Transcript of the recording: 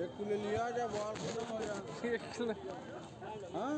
एक किलो लिया जा बाल खत्म हो जा हाँ